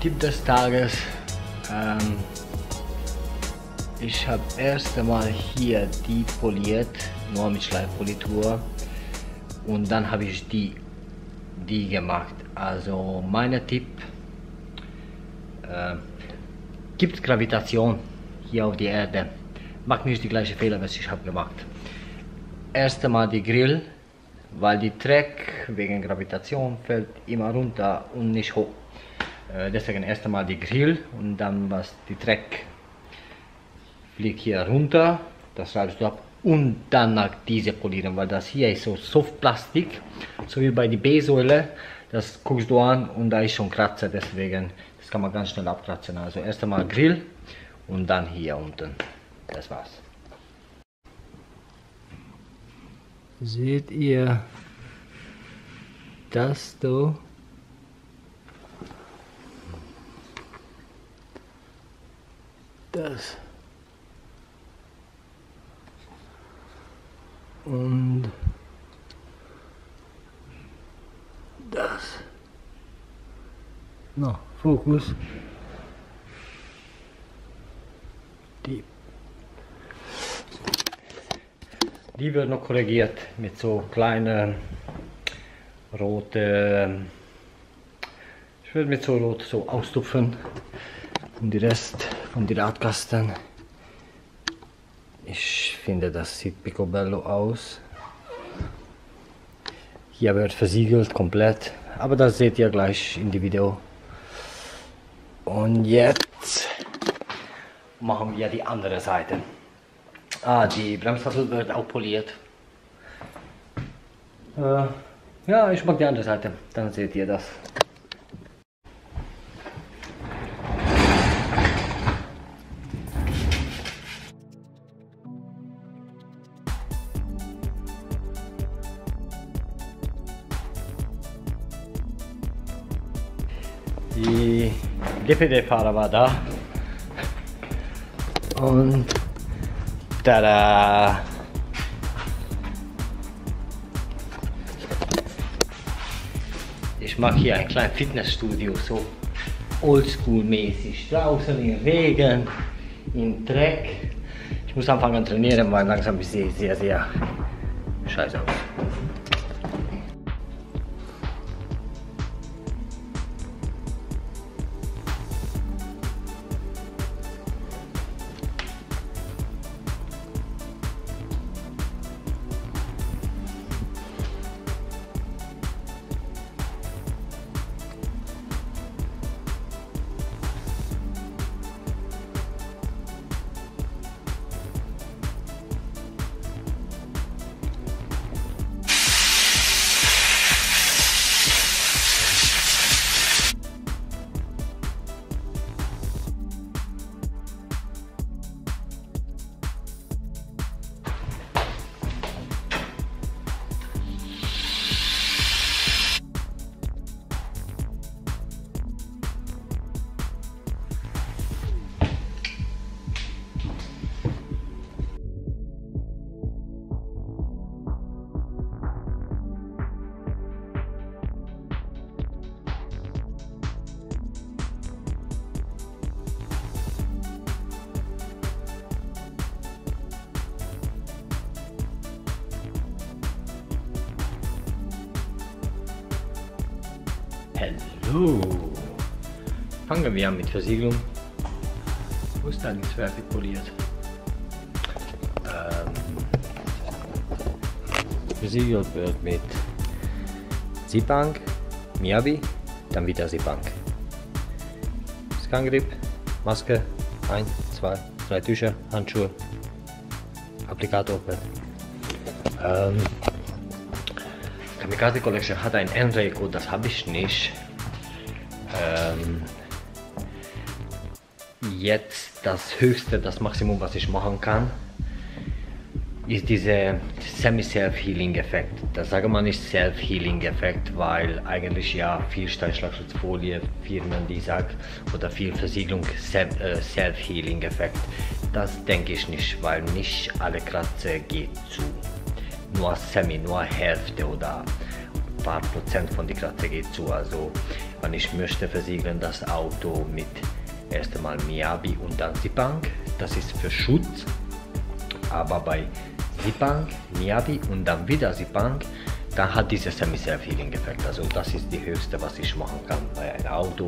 Tipp des Tages. Ähm, ich habe erst einmal hier die poliert, nur mit Schleifpolitur. Und dann habe ich die, die gemacht. Also mein Tipp, äh, gibt Gravitation hier auf der Erde. Macht nicht die gleiche Fehler, was ich habe gemacht. Erst einmal die Grill, weil die Dreck wegen Gravitation fällt immer runter und nicht hoch. Äh, deswegen erst einmal die Grill und dann was die Dreck fliegt hier runter, das schreibst du ab und danach diese polieren, weil das hier ist so Softplastik, so wie bei der B-Säule, das guckst du an und da ist schon Kratzer, deswegen das kann man ganz schnell abkratzen. Also erst einmal Grill und dann hier unten. Das war's. Seht ihr das da? Das. Und das. No, Fokus. Die, die wird noch korrigiert mit so kleinen rote ich würde mit so rot so austupfen und die Rest von den Radkasten ich finde, das sieht picobello aus. Hier wird versiegelt komplett, aber das seht ihr gleich in dem Video. Und jetzt machen wir die andere Seite. Ah, die Bremsstaffel wird auch poliert. Äh, ja, ich mag die andere Seite, dann seht ihr das. Die DPD-Fahrer war da. Und tada! Ich mache hier ein kleines Fitnessstudio, so oldschool-mäßig. Draußen im Regen, im Dreck. Ich muss anfangen zu trainieren, weil langsam sehe ich sehr, sehr scheiße aus. Hallo! Fangen wir an mit Versiegelung. Wo ist dann fertig poliert? Ähm, versiegelt wird mit Zipbank, Miyabi, dann wieder Zipbank. Scangrip, Maske, 1, 2, 3 Tücher, Handschuhe, Applikator. Ähm, Kamikaze Collection hat ein Enrico, das habe ich nicht. Ähm, jetzt das höchste, das Maximum, was ich machen kann, ist dieser Semi-Self-Healing-Effekt. Das sage man nicht Self-Healing-Effekt, weil eigentlich ja viel Steinschlagschutzfolie Firmen, die sagen, oder viel Versiegelung äh, Self-Healing-Effekt. Das denke ich nicht, weil nicht alle Kratzer geht zu nur Semi, nur Hälfte oder ein paar Prozent von die Kratzer geht zu. Also Und ich möchte versiegeln das Auto mit erst einmal Miyabi und dann Zipang. Das ist für Schutz. Aber bei Zipang, Miyabi und dann wieder Zipang, dann hat dieses Semi-Self-Healing-Effekt. Also das ist die höchste, was ich machen kann bei einem Auto.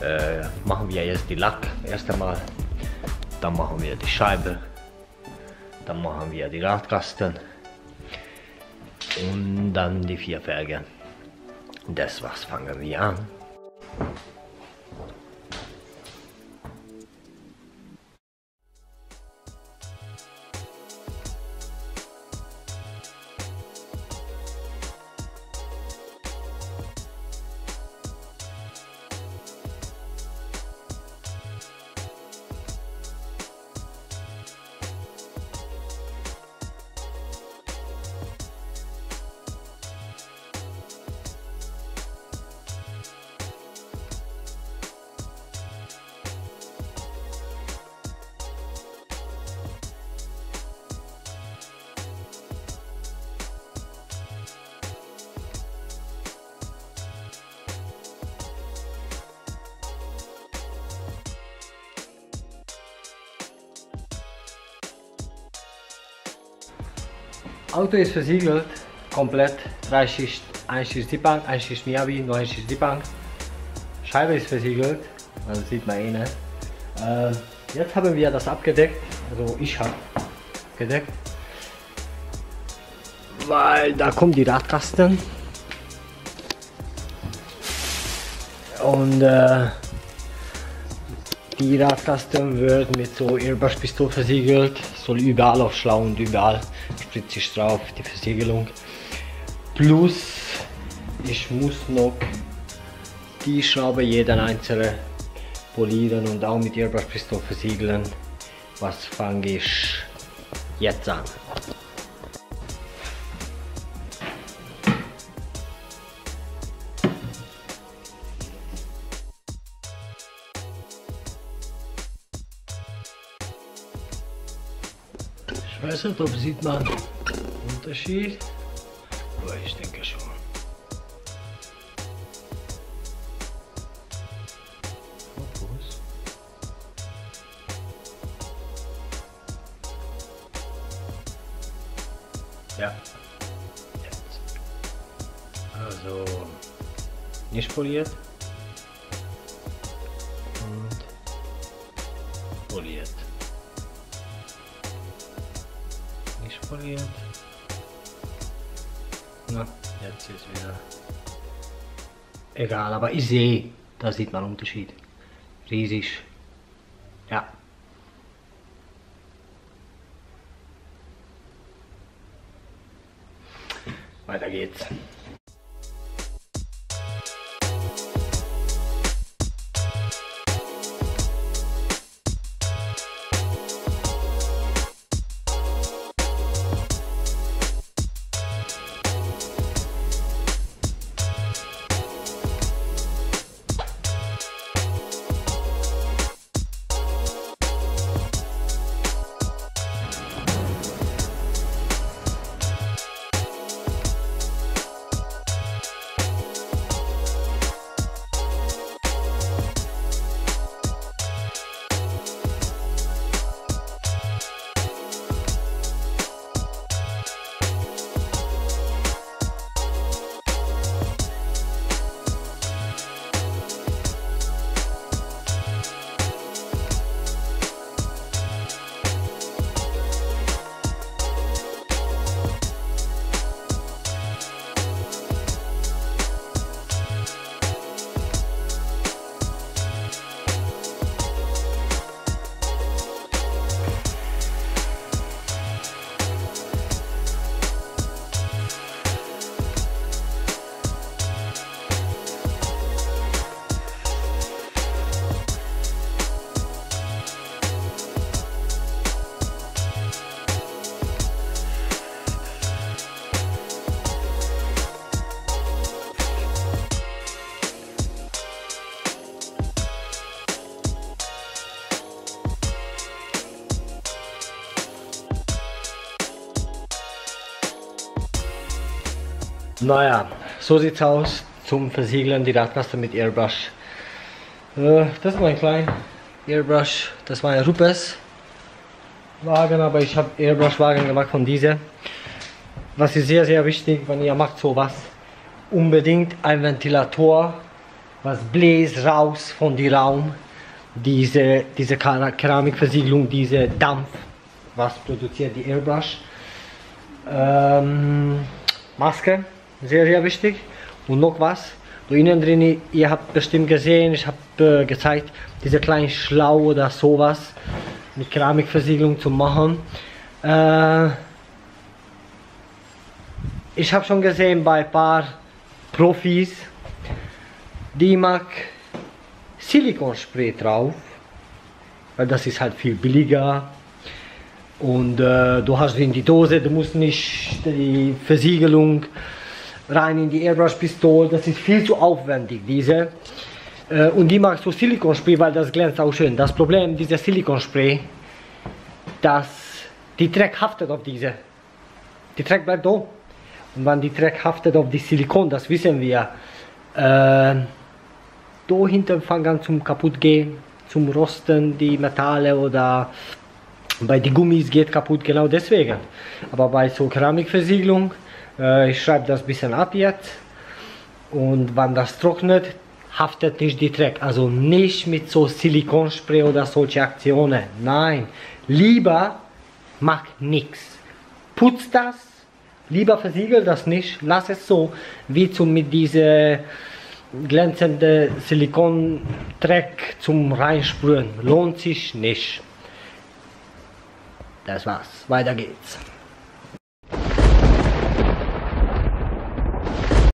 Äh, machen wir jetzt die Lack erst einmal, dann machen wir die Scheibe, dann machen wir die Radkasten und dann die vier Felgen. Das was fangen wir an. Auto ist versiegelt, komplett. Drei Schicht, ein Schicht Zipang, ein Schicht Miyabi, noch ein Schicht Zipang. Scheibe ist versiegelt, also sieht man eh nicht. Äh, jetzt haben wir das abgedeckt, also ich habe gedeckt. Weil da kommt die Radkasten. Und äh, die Radkasten wird mit so Airbrush-Pistol versiegelt, soll überall aufschlauen und überall spritze ich drauf, die Versiegelung. Plus, ich muss noch die Schraube jeder einzelne polieren und auch mit Airbrush-Pistol versiegeln. Was fange ich jetzt an? Ich weiß nicht, ob sieht man Unterschied, aber ich denke schon. Ja. Jetzt. Also nicht poliert jetzt ist wieder. Egal, aber ich sehe, da sieht man Unterschied. Riesig. Ja. Weiter geht's. Naja, so sieht's aus. zum Versiegeln die Radkasten mit Airbrush. Äh, das ist mein kleiner Airbrush, das war ein Rupes Wagen, aber ich habe Airbrush Wagen gemacht von dieser. Was ist sehr, sehr wichtig, wenn ihr macht sowas, unbedingt ein Ventilator, was bläst raus von dem Raum, diese, diese Keramikversiegelung, diese Dampf, was produziert die Airbrush. Ähm, Maske, sehr, sehr wichtig. Und noch was, da innen drin, ihr habt bestimmt gesehen, ich habe äh, gezeigt, diese kleinen Schlau oder sowas mit Keramikversiegelung zu machen. Äh, ich habe schon gesehen bei ein paar Profis, die mag Silikonspray drauf, weil das ist halt viel billiger und äh, du hast in die Dose, du musst nicht die Versiegelung rein in die Airbrush-Pistole, das ist viel zu aufwendig, diese. Äh, und die magst du Silikonspray, weil das glänzt auch schön. Das Problem dieser Silikonspray, dass die Dreck haftet auf diese. Die Dreck bleibt da. Und wenn die Dreck haftet auf die Silikon, das wissen wir, äh, da hinten fangen zum kaputt gehen, zum Rosten die Metalle oder bei den Gummis geht kaputt, genau deswegen. Aber bei so Keramikversiegelung, äh, ich schreibe das ein bisschen ab jetzt. Und wenn das trocknet, haftet nicht die Dreck. Also nicht mit so Silikonspray oder solche Aktionen. Nein, lieber mach nichts. Putz das, lieber versiegel das nicht. Lass es so, wie zum mit diese glänzende Silikondreck zum reinsprühen. Lohnt sich nicht. Das war's. Weiter geht's.